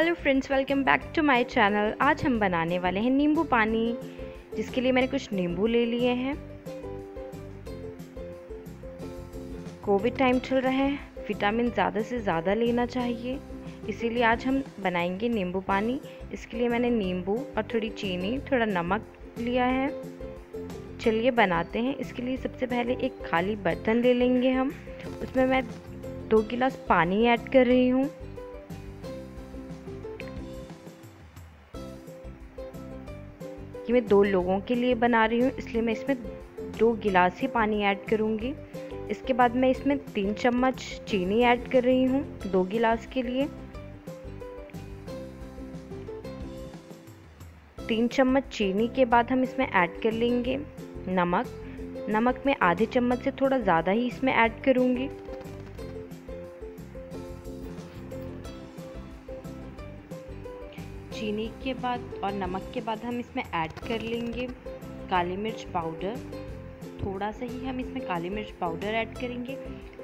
Hello friends welcome back to my channel आज हम बनाने वाले हैं नींबू पानी, जिसके लिए मैंने कुछ नींबू ले लिए हैं। कोविड टाइम चल रहा है विटामिन ज़्यादा से ज़्यादा लेना चाहिए। इसीलिए आज हम बनाएँगे नींबू पानी। इसके लिए मैंने नींबू और थोड़ी चीनी, थोड़ा नमक लिया है। चलिए बनाते हैं। इसके लिए सबसे पहले एक खाली बर्तन ले लेंगे हम। उसमें मैं दो गिलास पानी ऐड कर रही हूँ। ये मैं दो लोगों के लिए बना रही हूँ, इसलिए मैं इसमें दो गिलास ही पानी ऐड करूँगी। इसके बाद मैं इसमें तीन चम्मच चीनी ऐड कर रही हूँ, दो गिलास के लिए। तीन चम्मच चीनी के बाद हम इसमें ऐड कर लेंगे नमक। नमक मैं आधे चम्मच से थोड़ा ज़्यादा ही इसमें ऐड करूँगी। चीनी के बाद और नमक के बाद हम इसमें ऐड कर लेंगे काली मिर्च पाउडर थोड़ा सा ही हम इसमें काली मिर्च पाउडर ऐड करेंगे।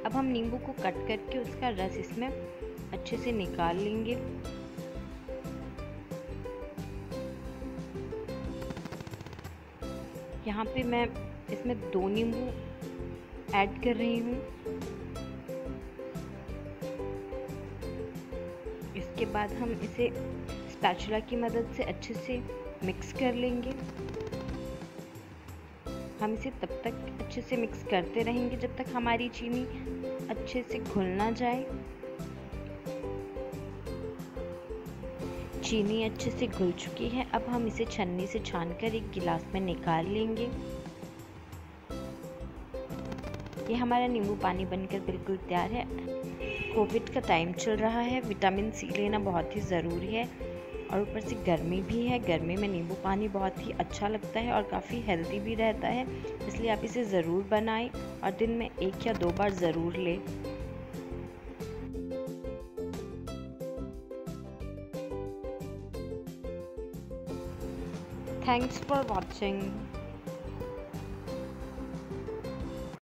अब हम नींबू को कट करके उसका रस इसमें अच्छे से निकाल लेंगे। यहाँ पे मैं इसमें दो नींबू ऐड कर रही हूँ। इसके बाद हम इसे स्पैचुला की मदद से अच्छे से मिक्स कर लेंगे। हम इसे तब तक अच्छे से मिक्स करते रहेंगे जब तक हमारी चीनी अच्छे से घुल ना जाए। चीनी अच्छे से घुल चुकी है, अब हम इसे छन्नी से छानकर एक गिलास में निकाल लेंगे। ये हमारा नींबू पानी बनकर बिल्कुल तैयार है। कोविड का टाइम चल रहा है विटामिन सी लेना बहुत ही ज़रूरी है। और ऊपर से गर्मी भी है, गर्मी में नींबू पानी बहुत ही अच्छा लगता है और काफ़ी हेल्दी भी रहता है। इसलिए आप इसे ज़रूर बनाएँ और दिन में एक या दो बार ज़रूर लें। Thanks for watching